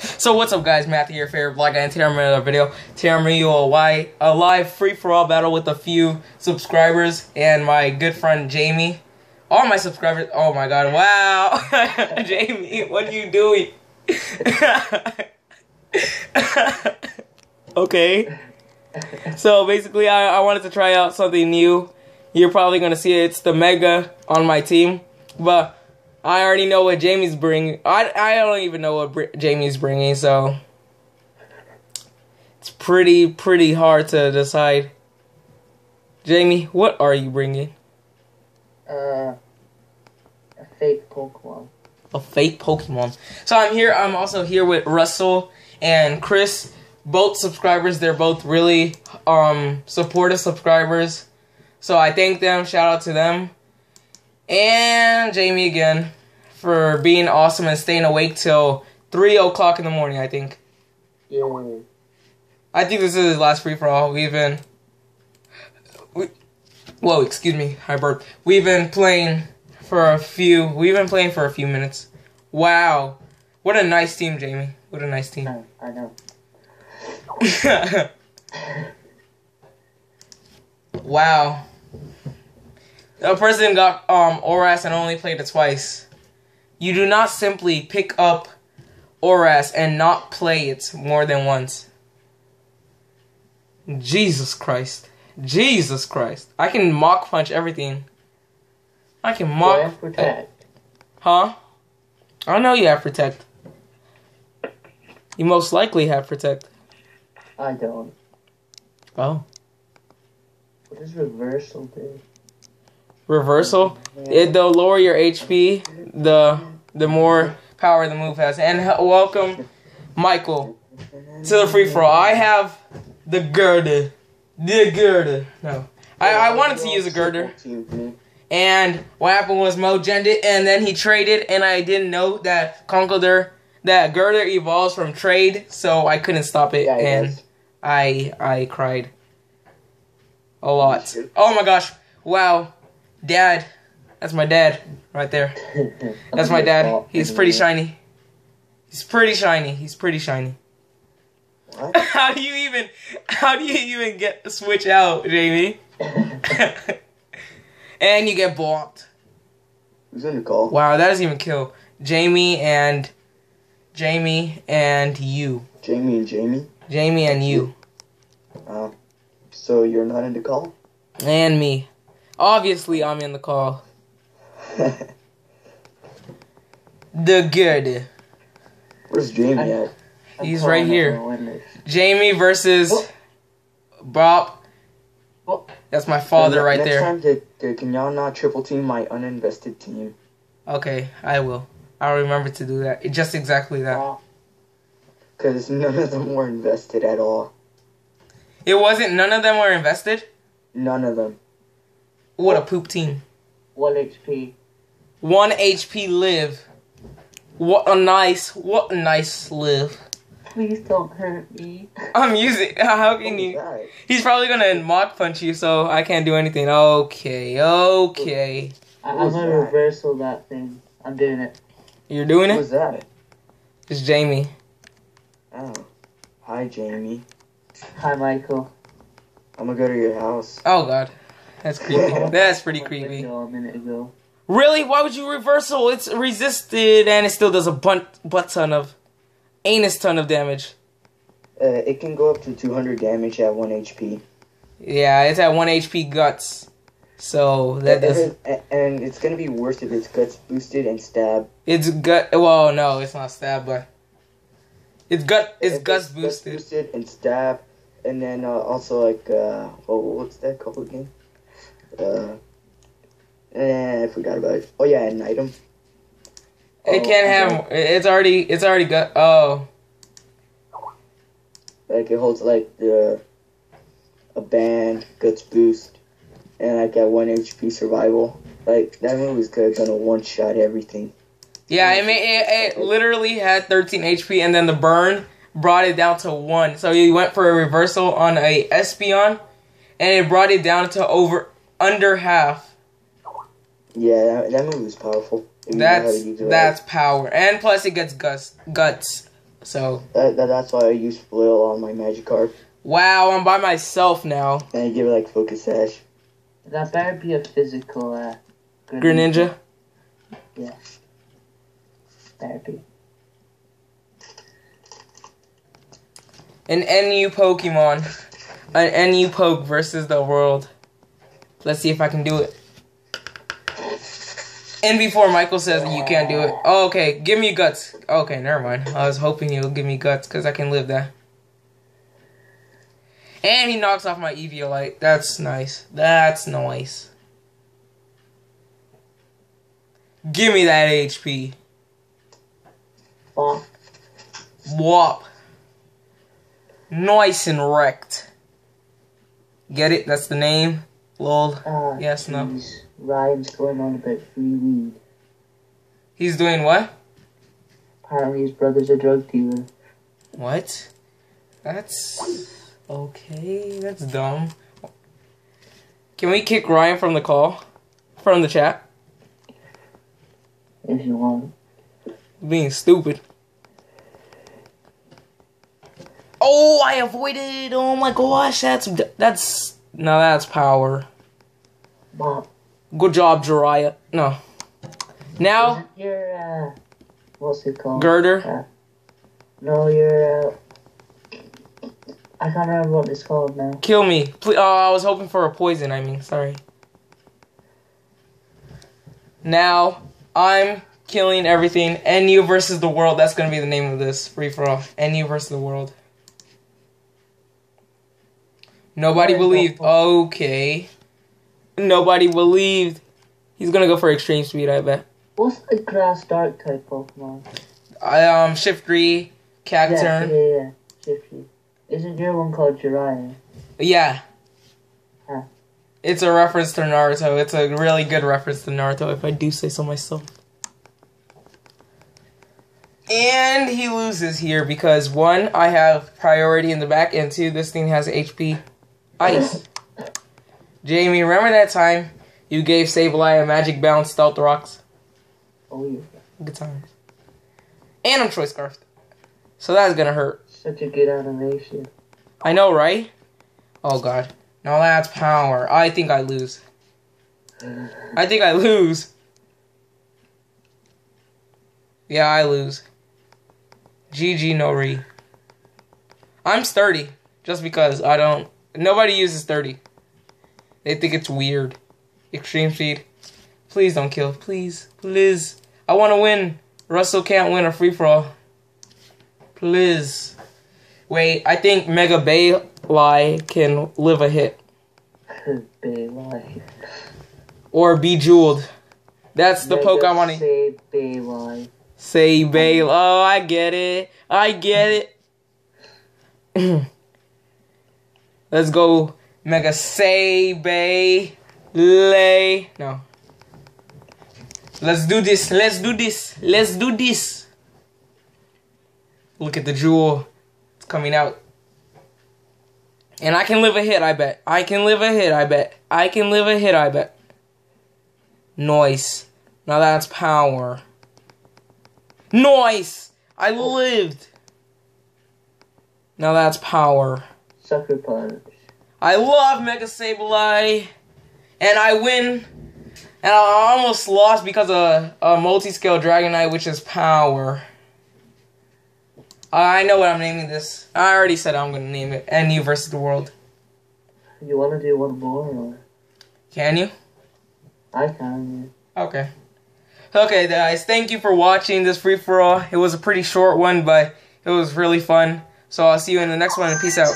So what's up guys, Matthew your favorite vlog and today I'm in another video. Today I'm bringing you a, why, a live free-for-all battle with a few subscribers and my good friend Jamie. All my subscribers, oh my god, wow. Jamie, what are you doing? okay. So basically I, I wanted to try out something new. You're probably going to see it. It's the Mega on my team. But I already know what Jamie's bringing. I I don't even know what Br- Jamie's bringing, so it's pretty pretty hard to decide. Jamie, what are you bringing? Uh, a fake Pokemon. A fake Pokemon. So I'm here. I'm also here with Russell and Chris, both subscribers. They're both really um supportive subscribers. So I thank them. Shout out to them. And Jamie again for being awesome and staying awake till 3 o'clock in the morning, I think. Yeah. I think this is his last free for all. We've been. We, whoa, excuse me. Hi, burp. We've been playing for a few. We've been playing for a few minutes. Wow. What a nice team, Jamie. What a nice team. I know. wow. The person got um Oras and only played it twice. You do not simply pick up Oras and not play it more than once. Jesus Christ. Jesus Christ. I can Mach Punch everything. I can mock Yeah, protect. Huh? I know you have protect. You most likely have protect. I don't. Oh. What does reversal do? Reversal. It the lower your HP, the the more power the move has. And welcome, Michael, to the free for all. I have the Gurdurr, the Gurdurr. No, I, I wanted to use a Gurdurr, and what happened was Mo it, and then he traded, and I didn't know that Conkeldurr, that Gurdurr evolves from trade, so I couldn't stop it, Yeah, and. I I cried a lot. Oh my gosh! Wow, Dad, that's my dad right there. That's my dad. He's pretty shiny. He's pretty shiny. He's pretty shiny. What? How do you even? How do you even get switch out, Jamie? and you get blocked. Who's in the call? Wow, that doesn't even kill Jamie and Jamie and you. Jamie and Jamie. Jamie and you Uh, so you're not in the call? and me. Obviously, I'm in the call. The good. Where's Jamie at? He's right here. Jamie versus Oh. Bob. Oh. That's my father right Next there. time, can, can- can y'all not triple team my uninvested team? Okay, I will. I'll remember to do that. Just exactly that. Because none of them were invested at all. It wasn't. None of them were invested. None of them. What a poop team. One HP. One HP live. What a nice. What a nice live. Please don't hurt me. I'm using. How can oh you? He's probably gonna Mach Punch you, so I can't do anything. Okay, okay. I, I'm gonna reversal that thing. I'm doing it. You're doing it. was that? It's Jamie. Oh. Hi, Jamie. Hi, Michael. I'm gonna go to your house. Oh God, that's creepy. That's pretty creepy. A minute ago. Really? Why would you reversal? It's resisted and it still does a butt butt ton of anus ton of damage. Uh, it can go up to 200 damage at 1 HP. Yeah, it's at one HP guts. So that does. and, and- and it's gonna be worse if it's guts boosted and stab. It's gut. Well, no, it's not stab, but it's gut. It's If guts guts boosted. boosted and stab, and then uh, also like uh, oh, what's that called again? Uh, eh, I forgot about it. Oh yeah, an item. It Oh, can't have. It's already. It's already gut. Oh, Like it holds like the a band guts boost, and like at one HP survival. Like that move is good, gonna one shot everything. yeah. It, may, it it literally had 13 HP, and then the burn brought it down to one. So you went for a reversal on a Espeon, and it brought it down to over under half. Yeah, that, that move is powerful. if you know how to That's right. that's power, and plus it gets guts guts. So That, that, that's why I use Flail on my Magikarp. wow, I'm by myself now. And I give it like Focus Sash. That better be a physical uh, Greninja. Better be. An NU Pokemon. An NU Poke versus the world. Let's see if I can do it. And before Michael says you can't do it. Oh, okay. Give me guts. Okay, never mind. I was hoping he'll give me guts because I can live that. And he knocks off my Eviolite. That's nice. That's nice. Give me that HP. Bonk. Wop. Nice and wrecked. Get it? That's the name. Lol. Ah, Yes, no. Ryan's going on about free weed. He's doing what? Apparently his brother's a drug dealer. What? That's okay. That's dumb. Can we kick Ryan from the call? From the chat? If you want. Being stupid. Oh, I avoided. Oh my gosh, that's that's no, that's power. Good job, Jiraiya. No. Now, your, uh, what's it called? Gurdurr. No, your, uh, I can't remember what it's called now. Kill me. Please. Oh, I was hoping for a poison. I mean, sorry. Now, I'm killing everything. NU versus the world. That's gonna be the name of this free for all. NU versus the world. Nobody believed. Okay. Nobody believed. He's gonna go for extreme speed. I bet. What's the grass dark type Pokemon? I um Shiftry, Yeah, Cacturne. yeah, yeah. Shifty. Isn't your one called Jiraiya? Yeah. Huh. It's a reference to Naruto. It's a really good reference to Naruto, if I do say so myself. And he loses here because one, I have priority in the back, and two, this thing has HP ice. Jamie, remember that time you gave Sableye a magic bounce stealth rocks? Oh, yeah. Good times. And I'm choice scarfed. So that's gonna hurt. Such a good animation. I know, right? Oh god. No, that's power. I think I lose. I think I lose. Yeah, I lose. GG no re. I'm sturdy. Just because I don't nobody uses sturdy. They think it's weird. Extreme speed. Please don't kill. Please. Please. I wanna win. Russell can't win a free for all. Please. Wait, I think Mega Baylai can live a hit. Baylai. Or Bejeweled. That's the poke I want to Say Baylai. say. Bay. Oh, I get it. I get it. Let's go, Mega Say Bay Lay. No. Let's do this. Let's do this. Let's do this. Look at the jewel. It's coming out. And I can live a hit, I bet. I can live a hit, I bet. I can live a hit, I bet. Noise. Now that's power. Noise! I lived! Now that's power. Sucker Punch. I love Mega Sableye! And I win. And I almost lost because of a multi-scale Dragonite, which is power. I know what I'm naming this. I already said I'm gonna name it. NU versus the world. You want to do one more? Or? Can you? I can. Okay. Okay, guys, thank you for watching this free for all. It was a pretty short one, but it was really fun. So I'll see you in the next one, peace out.